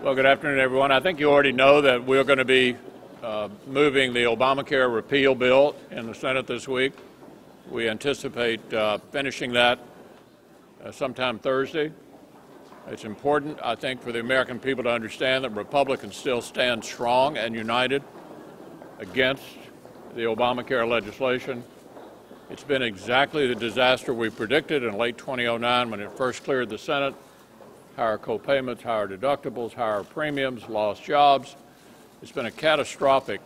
Well, good afternoon, everyone. I think you already know that we're going to be uh, moving the Obamacare repeal bill in the Senate this week. We anticipate uh, finishing that uh, sometime Thursday. It's important, I think, for the American people to understand that Republicans still stand strong and united against the Obamacare legislation. It's been exactly the disaster we predicted in late 2009 when it first cleared the Senate. Higher co-payments, higher deductibles, higher premiums, lost jobs. It's been a catastrophic,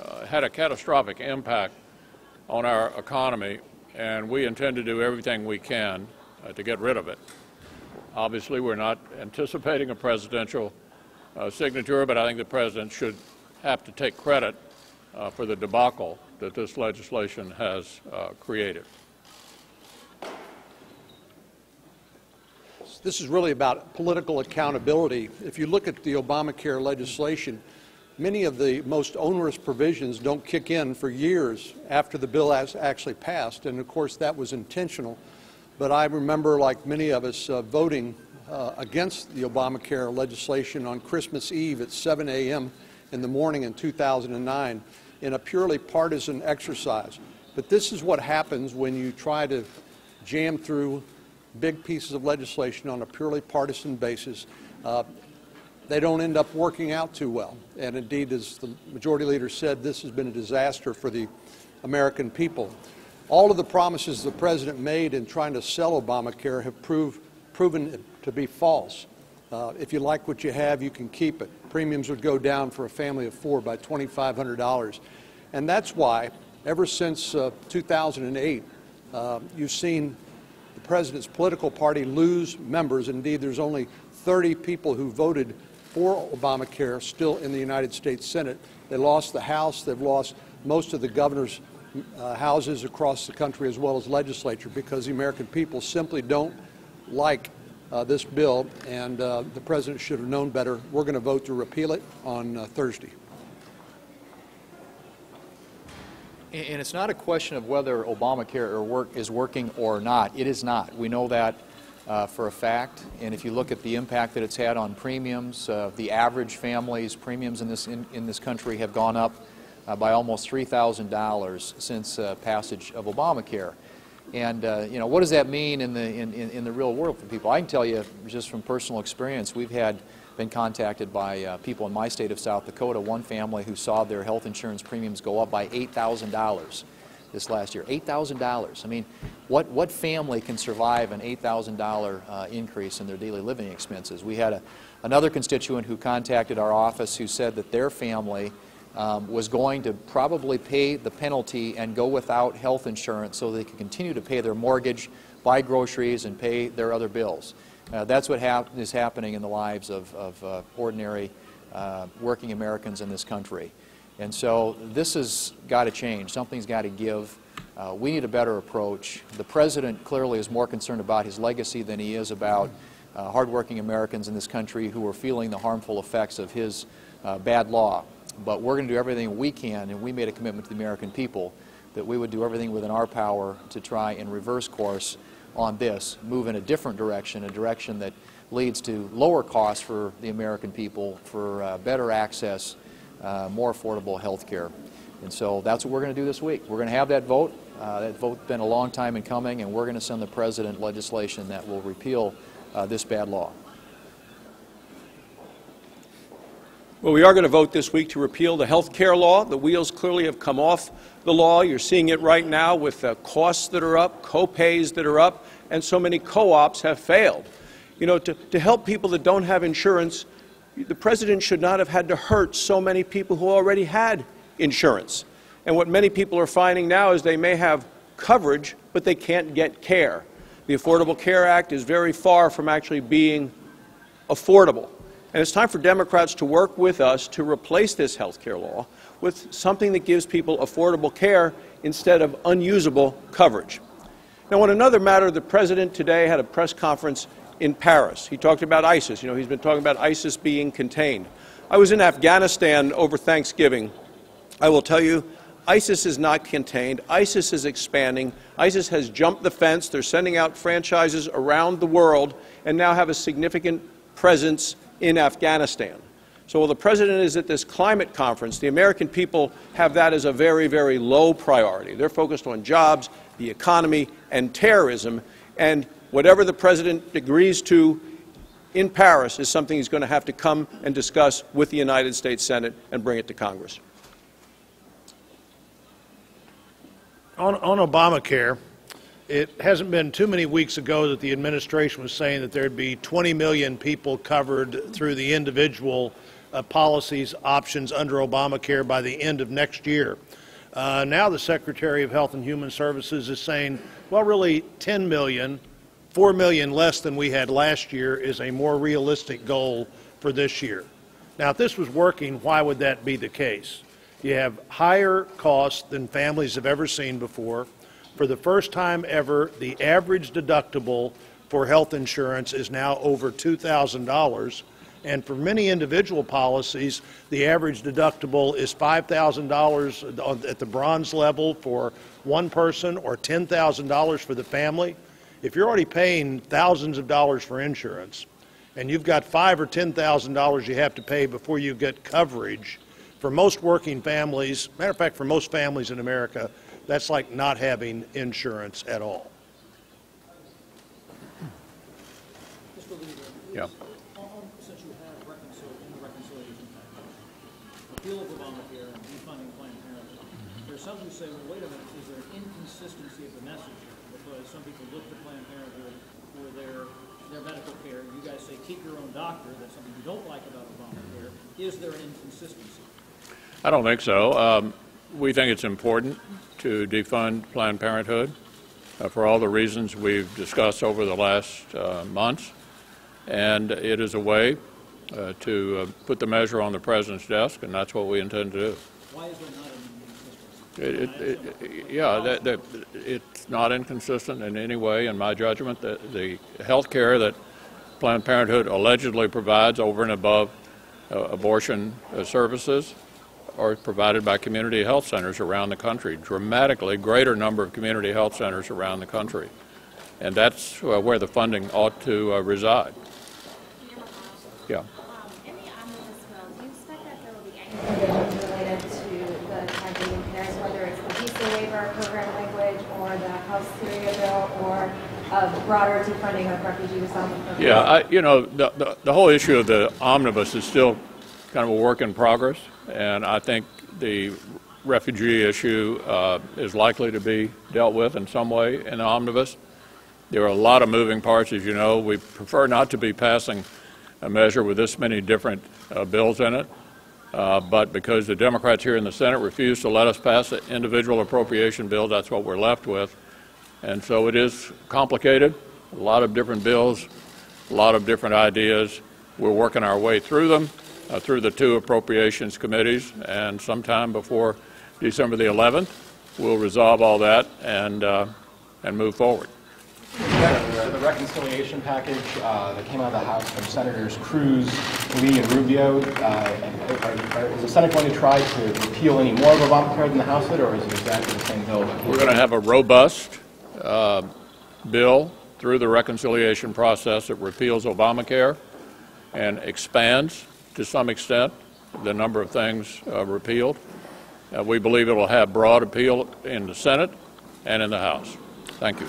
uh, had a catastrophic impact on our economy, and we intend to do everything we can uh, to get rid of it. Obviously, we're not anticipating a presidential uh, signature, but I think the president should have to take credit uh, for the debacle that this legislation has uh, created. This is really about political accountability. If you look at the Obamacare legislation, many of the most onerous provisions don't kick in for years after the bill has actually passed, and of course that was intentional but I remember, like many of us, uh, voting uh, against the Obamacare legislation on Christmas Eve at 7 a.m. in the morning in 2009 in a purely partisan exercise. But this is what happens when you try to jam through big pieces of legislation on a purely partisan basis. Uh, they don't end up working out too well. And indeed, as the majority leader said, this has been a disaster for the American people. All of the promises the president made in trying to sell Obamacare have proved, proven to be false. Uh, if you like what you have, you can keep it. Premiums would go down for a family of four by $2,500. And that's why, ever since uh, 2008, uh, you've seen the president's political party lose members. Indeed, there's only 30 people who voted for Obamacare still in the United States Senate. They lost the House, they've lost most of the governor's uh, houses across the country as well as legislature because the American people simply don't like uh, this bill, and uh, the president should have known better. We're going to vote to repeal it on uh, Thursday. And it's not a question of whether Obamacare work is working or not. It is not. We know that uh, for a fact. And if you look at the impact that it's had on premiums, uh, the average family's premiums in this in, in this country have gone up uh, by almost $3,000 since uh, passage of Obamacare. And uh, you know, what does that mean in the in, in, in, the real world for people? I can tell you just from personal experience, we've had been contacted by uh, people in my state of South Dakota, one family who saw their health insurance premiums go up by $8,000 this last year. $8,000. I mean, what, what family can survive an $8,000 uh, increase in their daily living expenses? We had a, another constituent who contacted our office who said that their family um, was going to probably pay the penalty and go without health insurance so they could continue to pay their mortgage, buy groceries, and pay their other bills. Uh, that's what hap is happening in the lives of, of uh, ordinary uh, working Americans in this country. And so this has got to change. Something's got to give. Uh, we need a better approach. The president clearly is more concerned about his legacy than he is about uh, hardworking Americans in this country who are feeling the harmful effects of his uh, bad law. But we're going to do everything we can, and we made a commitment to the American people that we would do everything within our power to try and reverse course on this, move in a different direction, a direction that leads to lower costs for the American people, for uh, better access, uh, more affordable health care. And so that's what we're going to do this week. We're going to have that vote. Uh, that vote's been a long time in coming, and we're going to send the President legislation that will repeal uh, this bad law. Well, we are going to vote this week to repeal the health care law. The wheels clearly have come off the law. You're seeing it right now with the costs that are up, co-pays that are up, and so many co-ops have failed. You know, to, to help people that don't have insurance, the president should not have had to hurt so many people who already had insurance. And what many people are finding now is they may have coverage, but they can't get care. The Affordable Care Act is very far from actually being affordable. And it's time for Democrats to work with us to replace this health care law with something that gives people affordable care instead of unusable coverage. Now, on another matter, the President today had a press conference in Paris. He talked about ISIS. You know, he's been talking about ISIS being contained. I was in Afghanistan over Thanksgiving. I will tell you, ISIS is not contained. ISIS is expanding. ISIS has jumped the fence. They're sending out franchises around the world and now have a significant presence in Afghanistan. So while the President is at this climate conference, the American people have that as a very, very low priority. They're focused on jobs, the economy, and terrorism, and whatever the President agrees to in Paris is something he's going to have to come and discuss with the United States Senate and bring it to Congress. On, on Obamacare, it hasn't been too many weeks ago that the administration was saying that there'd be 20 million people covered through the individual uh, policies options under Obamacare by the end of next year. Uh, now the Secretary of Health and Human Services is saying, well, really 10 million, 4 million less than we had last year is a more realistic goal for this year. Now, if this was working, why would that be the case? You have higher costs than families have ever seen before. For the first time ever, the average deductible for health insurance is now over $2,000. And for many individual policies, the average deductible is $5,000 at the bronze level for one person or $10,000 for the family. If you're already paying thousands of dollars for insurance, and you've got five or ten thousand dollars you have to pay before you get coverage, for most working families, matter of fact, for most families in America, that's like not having insurance at all. Yeah. since you have in the reconciliation package, repeal of Obamacare and defunding Planned Parenthood, there's some who say, well, wait a minute, is there an inconsistency of the message? Because some people look to Planned Parenthood for their, their medical care, you guys say, keep your own doctor, that's something you don't like about Obamacare. Is there an inconsistency? I don't think so. Um, we think it's important to defund Planned Parenthood uh, for all the reasons we've discussed over the last uh, months. And it is a way uh, to uh, put the measure on the President's desk, and that's what we intend to do. Why is there not an inconsistency? It, it, it, yeah, that, that, it's not inconsistent in any way, in my judgment. The, the health care that Planned Parenthood allegedly provides over and above uh, abortion uh, services are provided by community health centers around the country, dramatically greater number of community health centers around the country. And that's uh, where the funding ought to uh, reside. Yeah. Omnibus bill, do you expect that will be any related to the tragedy in Paris, whether it's the visa waiver program language or the House Syria bill or a broader defunding of refugee resettlement programs? Yeah, I, you know, the, the, the whole issue of the omnibus is still kind of a work in progress, and I think the refugee issue uh, is likely to be dealt with in some way in the omnibus. There are a lot of moving parts, as you know. We prefer not to be passing a measure with this many different uh, bills in it, uh, but because the Democrats here in the Senate refuse to let us pass an individual appropriation bill, that's what we're left with. And so it is complicated, a lot of different bills, a lot of different ideas. We're working our way through them, uh, through the two appropriations committees, and sometime before December the 11th, we'll resolve all that and, uh, and move forward. The the reconciliation package uh, that came out of the House from Senators Cruz, Lee, and Rubio, uh, and are- are- is the Senate going to try to repeal any more of Obamacare than the House did, or is it exactly the same bill? that We're going to have a robust uh, bill through the reconciliation process that repeals Obamacare and expands, to some extent, the number of things uh, repealed. Uh, We believe it will have broad appeal in the Senate and in the House. Thank you.